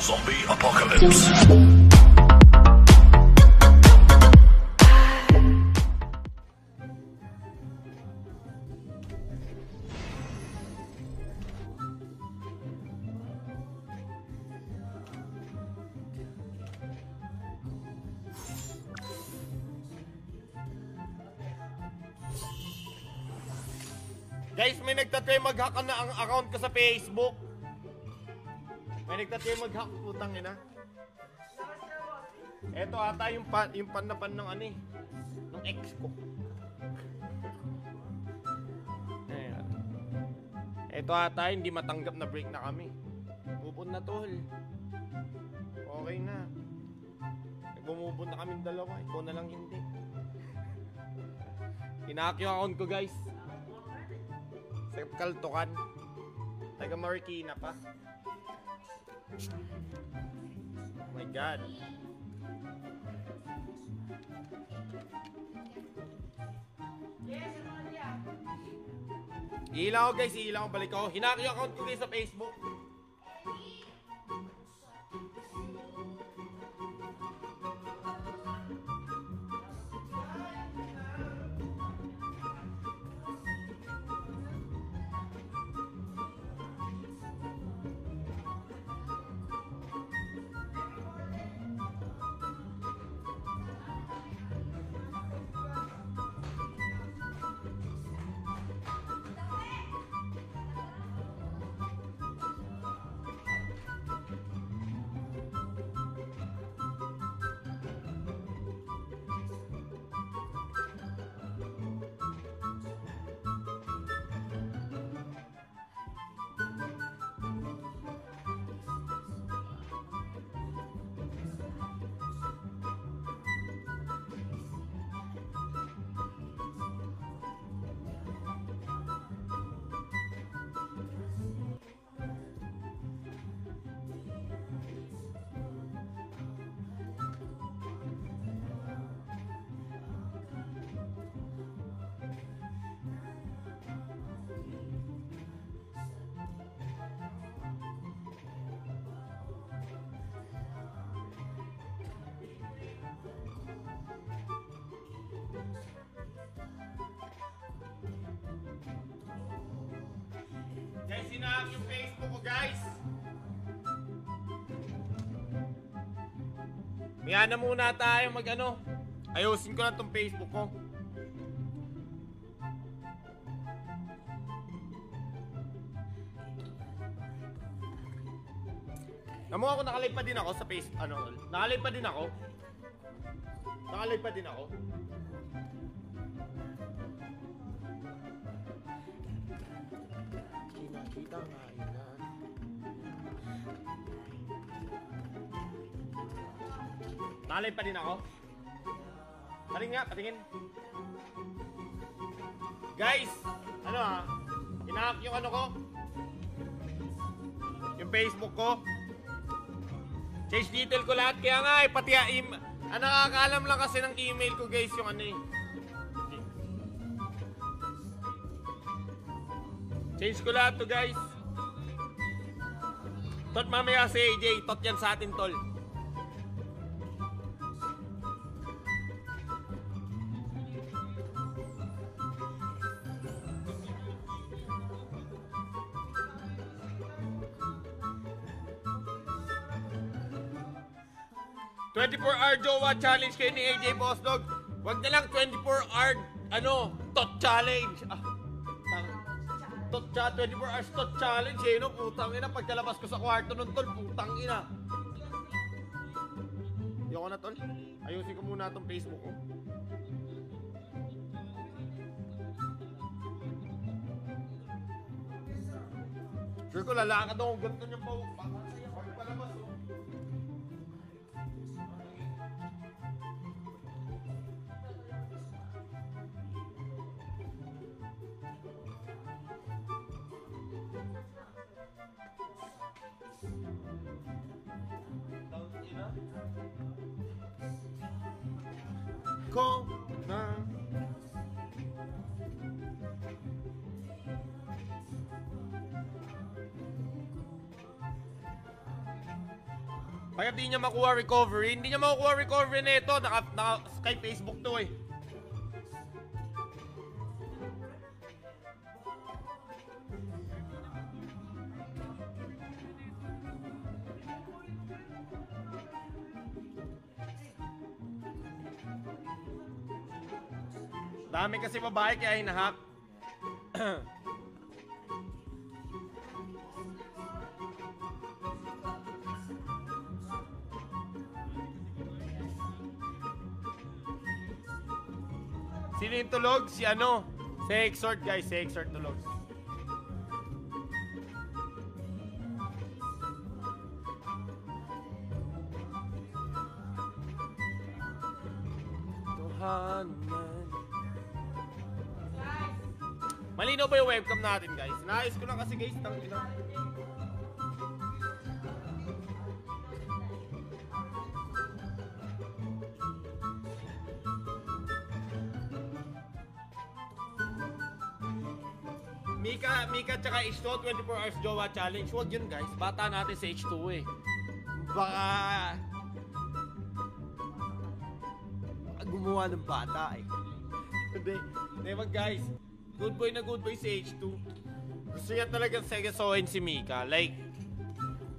Zombie Apocalypse. Guys, may nagtatry mag-hack na ang account ko sa Facebook. May nagtatry mag-hack, putang ina. Ito ata yung pan, yung pan na pan ng ano eh. Ng ex ko. Ayan. Ito ata hindi matanggap na break na kami. Mupon na tol. Okay na. Gumupon na kami dalawa. Ikaw na lang hindi. Hinahack yung account ko guys. Sa Kaltukan. Taga Marikina pa. Oh my God. Ilaw guys, ilaw balik ako. Hinak yung account ko guys sa Facebook. Hinahack yung Facebook ko guys. Maya na muna tayo mag ano. Ayusin ko na tong Facebook ko. Namo ako nakalive pa din ako sa face ano, nakalive pa din ako. Nakalive pa din ako. Kinakita nga ilan. Nakalive pa din ako. Patingin nga, patingin. Guys, ano ah, inahack yung ano ko. Yung Facebook ko. Change detail ko lahat. Kaya nga eh, pati ah, im ang nakakaalam lang kasi ng email ko guys yung ano eh. Change ko lahat to guys. Tot mamaya si AJ, tot yan sa atin tol. Twenty-four hour Jowa challenge kayo ni AJ Boss Dog. Wag na lang 24 hour ano, tot challenge. Tot cha 24 hours tot challenge eh, no? Putang ina pagkalabas ko sa kwarto nun tol, putang ina. Yoko na tol. Ayusin ko muna tong Facebook ko. Sure ko lalakad ako ganito niya pa. Kaya di niya makuha recovery. Hindi niya makukuha recovery nito. Naka, naka, kay Facebook to eh. Dami kasi babae kaya hinahack. Sino yung tulog? Si ano? Si Exort guys, si Exort tulog. Tuhanan. Malinaw ba yung webcam natin guys? Naayos ko lang kasi guys, tang ina. Mika, Mika tsaka H2 24 hours jowa challenge. Huwag yun guys. Bata natin sa H2 eh. Baka gumawa ng bata eh. Hindi. Hindi wag guys. Good boy na good boy si H2. Gusto niya talagang segasohin si Mika. Like,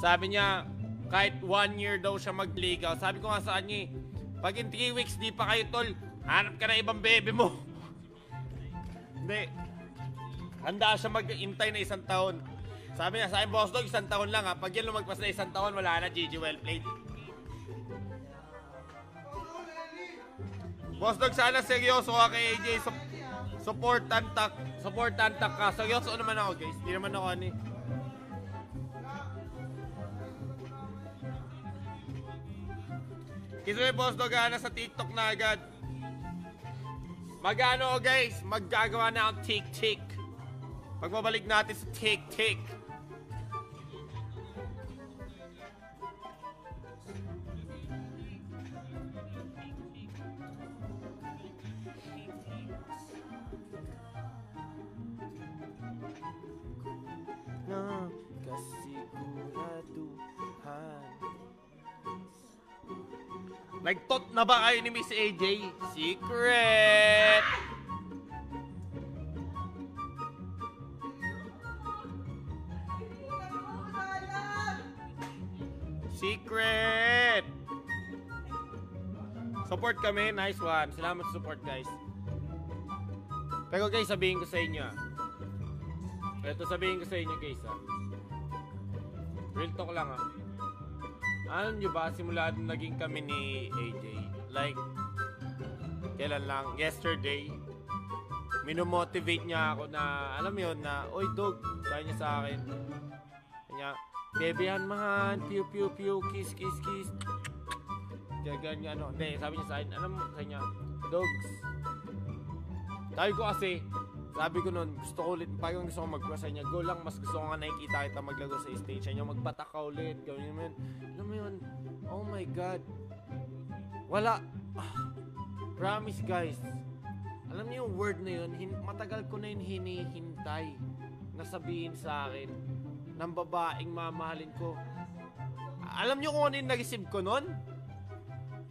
sabi niya, kahit one year daw siya magligaw. Sabi ko nga sa kanya eh, pag in 3 weeks di pa kayo tol, hanap ka na ibang bebe mo. Hindi. Handa siya mag-intay na isang taon. Sabi niya, sa akin, boss dog, isang taon lang ha. Pag yan lumagpas na isang taon, wala na, GG well played. Boss dog, sana seryoso ka kay AJ. Sup- support tantak. Support tantak ka. Seryoso naman ako, guys. Hindi naman ako ani. Kasi boss dog, ana sa TikTok na agad. Magano guys, maggagawa na ang tik-tik. Pagbabalik natin sa tik-tik. Na kasiguraduhan Nagtot na ba kayo ni Miss AJ? Secret! Secret! Support kami, nice one. Salamat sa support guys. Pero guys, sabihin ko sa inyo ah. Ito sabihin ko sa inyo guys ah. Real talk lang ah. Alam nyo ba, simula nung naging kami ni AJ, like, kailan lang, yesterday, minomotivate niya ako na, alam yun, na, Oy, dog, sabi niya sa akin, kanya, bebehan mahan, pew, pew, pew, kiss, kiss, kiss. Kaya ganyan, ano, hindi, sabi niya sa akin, alam mo, sabi niya, dogs. Sabi ko kasi, sabi ko nun, gusto ko ulit, parang gusto ko mag sa niya, go lang, mas gusto ko nga nakikita kita maglago sa stage niya, magbatak ka ulit, gawin mo yun. Alam mo yun, oh my God. Wala, ah, promise guys, alam niyo yung word na yun, matagal ko na yun hinihintay na sabihin sa akin ng babaeng mamahalin ko. Alam niyo kung ano yung nag-receive ko nun?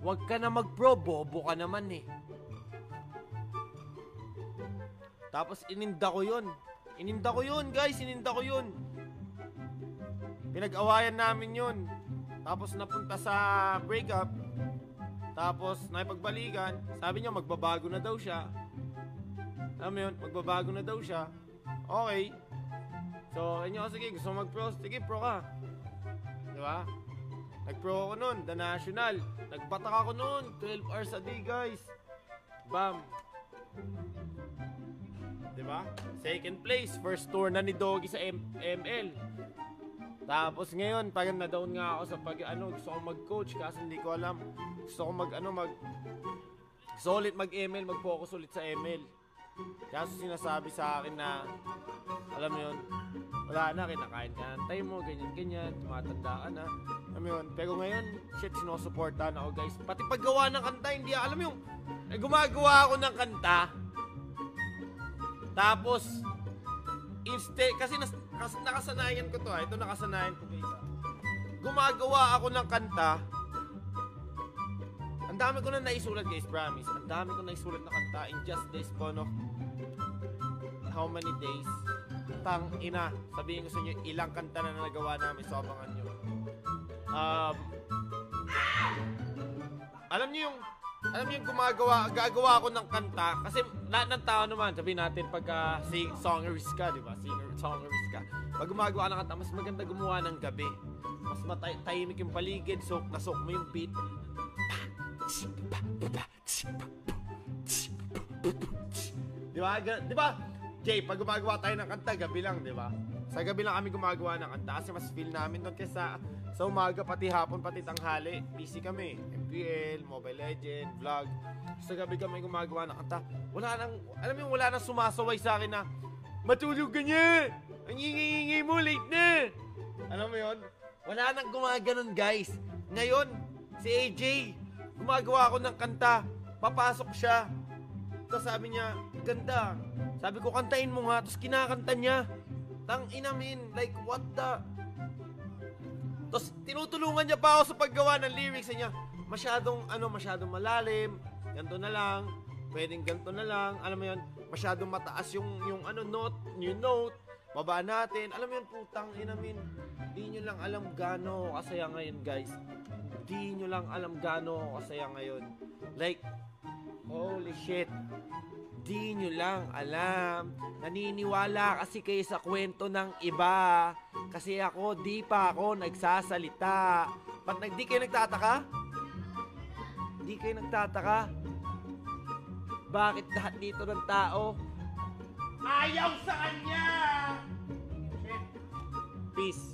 Huwag ka na mag-pro, bobo ka naman eh. Tapos ininda ko yun. Ininda ko yun, guys. Ininda ko yun. Pinag-awayan namin yun. Tapos napunta sa breakup. Tapos nakipagbalikan. Sabi niya magbabago na daw siya. Alam mo yun, magbabago na daw siya. Okay. So, inyo, sige, gusto mag-pro? Sige, pro ka. Di ba? Nag-pro ako nun, the national. Nagbatak ako nun, 12 hours a day, guys. Bam. Di ba? Second place, first tour na ni Doggy sa M- ML. Tapos ngayon, parang na-down nga ako sa pag ano, gusto ko mag-coach kasi hindi ko alam. Gusto ko mag ano mag gusto ko ulit mag-ML, mag-focus ulit sa ML. Kaso sinasabi sa akin na alam mo yun, wala na, kinakain ka ng time mo, ganyan-ganyan, tumatanda na. Alam mo yun, pero ngayon, shit, sinusuportahan ako guys. Pati paggawa ng kanta, hindi, alam mo yung, eh, gumagawa ako ng kanta, tapos, instead, kasi nas, kas, nakasanayan ko to ah. Ito nakasanayan ko guys ah. Guma gumagawa ako ng kanta, ang dami ko na naisulat guys, promise. Ang dami ko naisulat na kanta in just this span of how many days. Tang ina, sabihin ko sa inyo, ilang kanta na nagawa namin sa abangan nyo. Um, alam niyo yung alam niyo yung gumagawa, gagawa ako ng kanta kasi lahat ng tao naman, sabihin natin pagka sing, songerist ka, di ba? Singer, songerist ka. Pag gumagawa ng kanta, mas maganda gumawa ng gabi. Mas matay tahimik yung paligid, so nasok mo yung beat. Di ba? Di ba? Jay, pag gumagawa tayo ng kanta, gabi lang, di ba? Sa gabi lang kami gumagawa ng kanta kasi mas feel namin doon kaysa sa umaga, pati hapon, pati tanghali. Busy kami. MPL, Mobile Legend, vlog. Sa gabi kami gumagawa ng kanta. Wala nang, alam mo wala nang sumasaway sa akin na, matulog ka niya! Ang ingay-ingay mo, late na! Alam mo yon? Wala nang gumaganon, guys. Ngayon, si AJ, gumagawa ako ng kanta. Papasok siya. Tapos sabi niya, ganda. Sabi ko, kantahin mo nga. Tapos kinakanta niya. Tang inamin, like what the... Tapos tinutulungan niya pa ako sa paggawa ng lyrics niya. Masyadong, ano, masyadong malalim. Ganto na lang. Pwedeng ganto na lang. Alam mo yun, masyadong mataas yung, yung ano, note, yung note. Baba natin. Alam mo yun, putang inamin. Di nyo lang alam gaano ako kasaya ngayon, guys. Di nyo lang alam gaano ako kasaya ngayon. Like, holy shit. Di nyo lang alam. Naniniwala kasi kayo sa kwento ng iba. Kasi ako, di pa ako nagsasalita. Ba't nag, di kayo nagtataka? Di kayo nagtataka? Bakit lahat dito ng tao ayaw sa kanya? Peace.